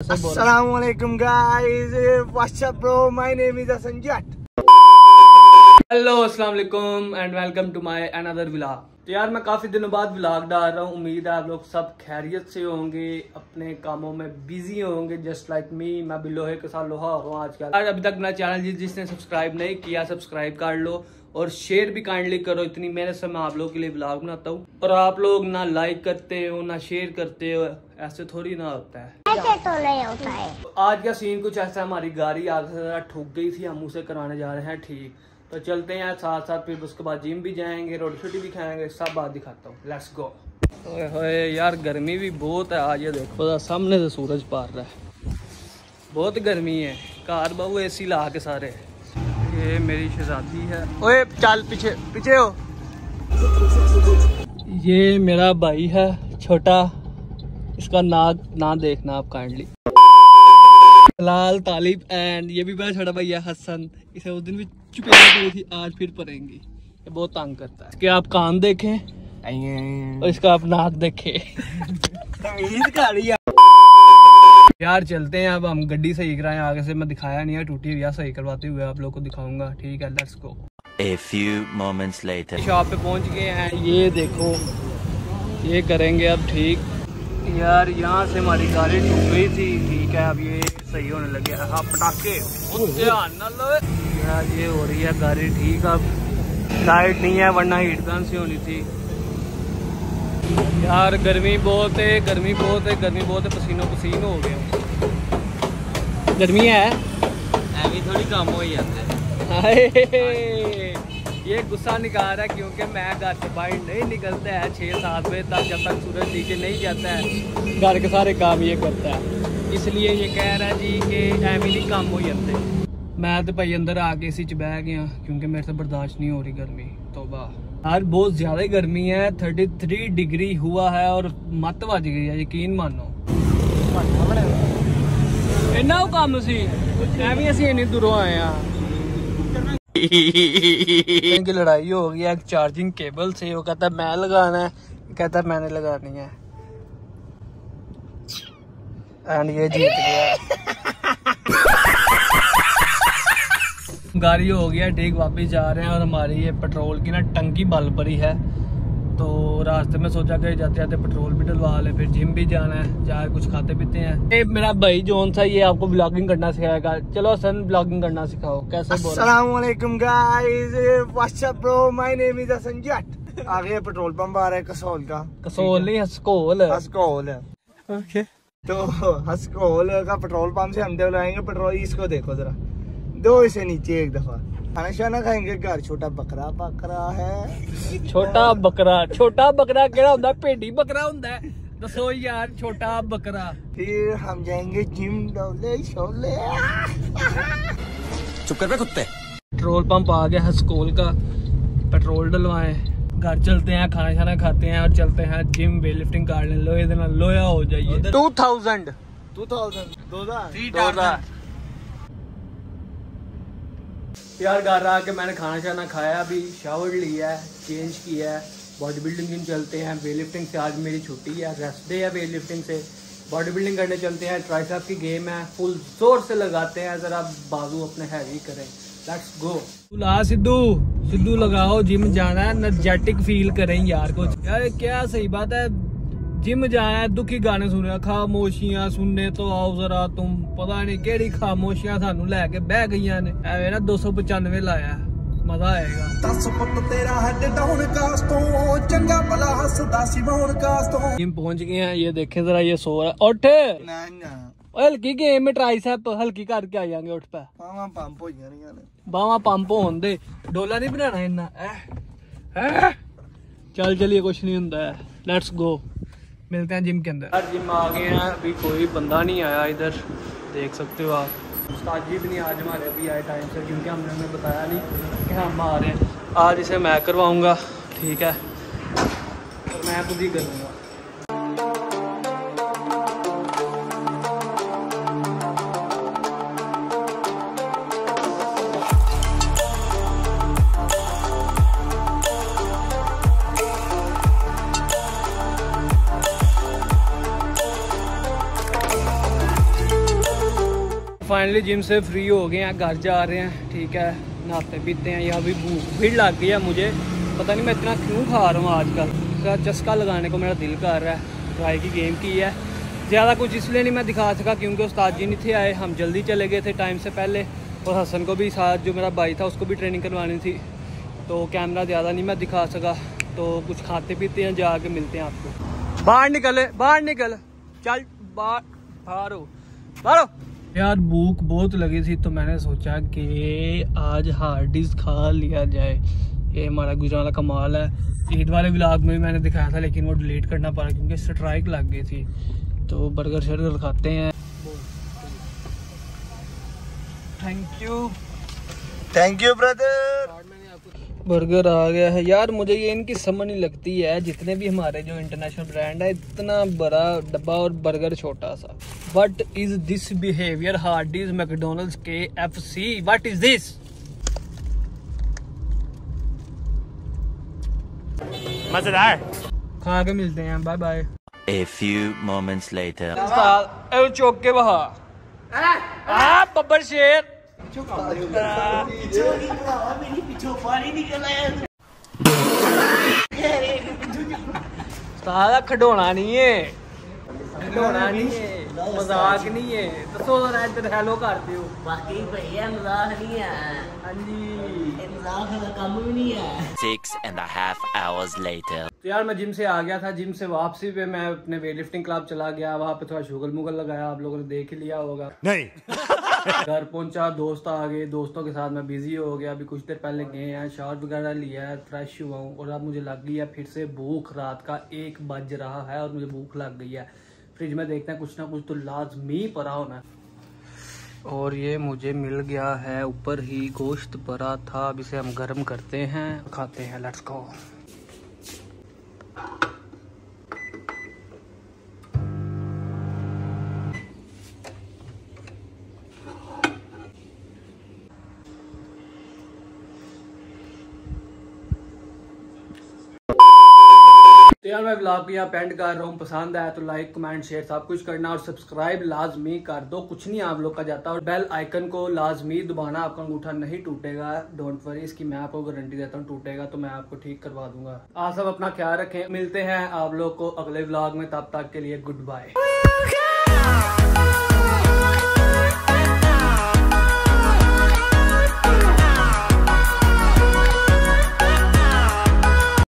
Assalamualaikum guys. What's up bro? My name is Jat. Hello अस्सलाम वालेकुम and welcome to my another vlog तो यार मैं काफ़ी दिनों बाद व्लॉग डाल रहा हूँ। उम्मीद है आप लोग सब खैरियत से होंगे अपने कामों में बिज़ी होंगे जस्ट लाइक मी मैं भी लोहे के साथ लोहा हो रहा हूँ आजकल। आज अभी तक मेरा चैनल जिस जिसने सब्सक्राइब नहीं किया सब्सक्राइब कर लो और शेयर भी काइंडली करो। इतनी मेहनत से मैं आप लोगों के लिए ब्लॉग बनाता हूँ। और आप लोग ना लाइक करते हो ना शेयर करते हो। ऐसे थोड़ी ना होता है। ऐसे तो नहीं होता है। आज का सीन कुछ ऐसा हमारी गाड़ी आगे से ठुक गई थी हम उसे कराने जा रहे हैं ठीक। तो चलते हैं साथ साथ फिर उसके बाद जिम भी जाएँगे रोटी छोटी भी खाएँगे सब बात दिखाता हूँ। लेट्स गो ओए यार गर्मी भी बहुत है आज ये देखो सामने से सूरज पार रहा है। बहुत गर्मी है कार बाबू एसी ला के सारे। ये मेरी शहजादी है। ओए चल पीछे पीछे हो। ये मेरा भाई है छोटा। इसका ना ना देखना आप काइंडली लाल तालिब एंड ये भी मेरा छोटा भैया हसन। इसे उस दिन भी चुपे पड़ी थी आज फिर पड़ेंगी ये बहुत तंग करता है। इसके आप कान देखें और इसका आप नाक देखें। यार चलते हैं अब हम गड्डी सही कराएँ। आगे से मैं दिखाया नहीं है टूटी हुई सही करवाते हुए आप लोग को दिखाऊँगा। ठीक है let's go A few moments later. Shop पे पहुँच गए हैं। ये देखो ये करेंगे अब ठीक। यार यहाँ से हमारी गाड़ी टूट गई थी। ठीक है अब ये सही होने लगे। हाँ पटाखे। यार ये हो रही है गाड़ी ठीक अब लाइट नहीं है वरना हीट गन से होनी थी। यार गर्मी बहुत है गर्मी बहुत है गर्मी बहुत है पसीनो पसीन हो गया। गर्मी है? थोड़ी कम हो जाते। ये गुस्सा निकाल रहा है क्योंकि मैं घर से बाहर नहीं निकलता है। छः सात बजे तक जब तक सूरज नीचे नहीं जाता है, घर के सारे काम ये करता है। इसलिए ये कह रहा है जी कि एवं नहीं काम हो जाते मैं तो भाई अंदर आके इसी च बह गया क्योंकि मेरे से बर्दाश्त नहीं हो रही गर्मी तो वाह यार बहुत ज़्यादा ही गर्मी है थर्टी थ्री डिग्री हुआ है और मत बज गई है यकीन मानो इन्ना काम सी एवं असं इन दूरों आए हैं इनकी लड़ाई हो गई एक चार्जिंग केबल से, वो कहता मैं लगाना है। कहता मैंने लगानी है। एंड ये जीत गया। गाड़ी हो गया ठीक, वापिस जा रहे हैं और हमारी ये पेट्रोल की ना टंकी बल पड़ी है। तो रास्ते में सोचा कि जाते जाते पेट्रोल भी डलवा ले फिर जिम भी जाना है जाकर कुछ खाते पीते हैं। ये मेरा भाई जोन सा ये आपको ब्लॉगिंग करना सिखाएगा। चलो सन ब्लॉगिंग करना सिखाओ कैसे बोल रहे Assalamualaikum guys. What's up bro? My name is Hassan Jat. आगे पेट्रोल पंप आ रहा है कसौल का। कसोल नहीं हसकोल। हसकोल। ओके। तो हसकोल का पेट्रोल पंप से हम डलवाएँगे पेट्रोल इसको देखो जरा। दो इसे नीचे एक दफ़ा। खाना शाना खाएँगे घर छोटा बकरा बकरा है। छोटा बकरा छोटा बकरा केड़ा होंगे भेडी बकरा होंगे दसो यार छोटा बकरा। फिर हम जाएँगे जिम डोले शोले। चुप कर कुत्ते। पेट्रोल पंप आ गया हसकोल का। पेट्रोल डलवाए। घर चलते हैं खाना शाना खाते हैं और चलते हैं जिम वेट लिफ्टिंग कर लें। लोहे लोया हो जाइए। Two thousand. टू थाउज़ेंड दो हज़ार। यार घर आके मैंने खाना शाना खाया, अभी शावर लिया है चेंज किया है बॉडी बिल्डिंग जिम चलते हैं वेट लिफ्टिंग से आज मेरी छुट्टी है रेस्ट डे है वेट लिफ्टिंग से। बॉडी बिल्डिंग करने चलते हैं ट्राइसेप की गेम है फुल ज़ोर से लगाते हैं, जरा बाजू अपने हैवी करें। लेट्स गो ला सिद्धू सिद्धू लगाओ जिम जाना है एनर्जेटिक फील करें यार कुछ। यार, क्या सही बात है? जिम जाया दुखी गाने सुने खामोशिया सुनने तो आओ जरा तुम। पता नहीं केड़ी खामोशियाँ सानू लैके बह गई ने। एवे ना दो सौ पचानवे लाया हल्की गेम में हल्की करके आ जाएँगे उठ डोला नहीं बनाना चल चलिए कुछ नहीं होंगे लेट्स गो मिलते हैं जिम के अंदर। यार, जिम आ गए हैं, अभी कोई बंदा नहीं आया इधर। देख सकते हो आप। उस्ताद जी भी नहीं आज हमारे अभी आए टाइम से, क्योंकि हमने उन्हें बताया नहीं कि हम आ रहे हैं। आज इसे मैं करवाऊँगा, ठीक है? और मैं खुद ही करूँगा फाइनली जिम से फ्री हो गए हैं, घर जा रहे हैं, ठीक है नहाते पीते हैं, यहाँ भी भूख, भीड़ लग गई है मुझे, पता नहीं मैं इतना क्यों खा रहा हूँ आजकल चस्का लगाने को मेरा दिल कर रहा है, ट्राई की गेम की है, ज़्यादा कुछ इसलिए नहीं मैं दिखा सका क्योंकि उस्ताद जी नहीं थे आए, हम जल्दी चले गए थे टाइम से पहले, और हसन को भी साथ, जो मेरा भाई था, उसको भी ट्रेनिंग करवानी थी तो कैमरा ज़्यादा नहीं मैं दिखा सका तो कुछ खाते पीते हैं, जाके मिलते हैं आपको। बाहर निकले, बाहर निकल, चल, बाहर बाहर हो, बाहर यार भूख बहुत लगी थी तो मैंने सोचा कि आज हार्ड डिस्क खा लिया जाए। ये हमारा गुजराला कमाल है। ईद वाले ब्लॉग में भी मैंने दिखाया था लेकिन वो डिलीट करना पड़ा क्योंकि स्ट्राइक लग गई थी। तो बर्गर शर्गर खाते हैं। Thank you thank you brother burger आ गया है। यार मुझे ये इनकी समझ नहीं लगती है जितने भी हमारे जो इंटरनेशनल ब्रांड है इतना बड़ा डब्बा और बर्गर छोटा सा। What is this behaviour Hardee's McDonald's K F C what is this मज़ेदार। खा के मिलते हैं bye bye A few moments later. चौक के बहा आ बब्बर शेर। खडोना नहीं है। खडोना नहीं है। मज़ाक नहीं है। दसो तो रात दिन हेलो करते हो बाकी भैया मज़ाक नहीं है। हाँ जी। मज़ाक का काम भी नहीं है। 6 and a half hours later. तो यार मैं जिम से आ गया था जिम से वापसी पे मैं अपने वेट लिफ्टिंग क्लब चला गया वहाँ पे थोड़ा शुगर मुगल लगाया आप लोगों ने देख लिया होगा। नहीं। घर पहुँचा दोस्त आ गए दोस्तों के साथ मैं बिज़ी हो गया। अभी कुछ देर पहले गए हैं शॉर्ट वगैरह लिया है फ्रेश हुआ हूँ और अब मुझे लग गई है फिर से भूख रात का एक बज रहा है और मुझे भूख लग गई है। फ्रिज में देखते हैं, कुछ ना कुछ तो लाजमी पड़ा होना और ये मुझे मिल गया है, ऊपर ही गोश्त भरा था। अब इसे हम गर्म करते हैं, खाते हैं लेट्स गो तो यार मैं ब्लॉग भी यहाँ पेंट कर रहा हूँ, पसंद आया तो लाइक कमेंट शेयर सब कुछ करना और सब्सक्राइब लाजमी कर दो। कुछ नहीं आप लोग का जाता और बेल आइकन को लाजमी दबाना आपका अंगूठा नहीं टूटेगा। डोंट वरी इसकी मैं आपको गारंटी देता हूँ, टूटेगा तो मैं आपको ठीक करवा दूँगा। आप सब अपना ख्याल रखें। मिलते हैं आप लोग को अगले ब्लॉग में, तब तक के लिए गुड बाय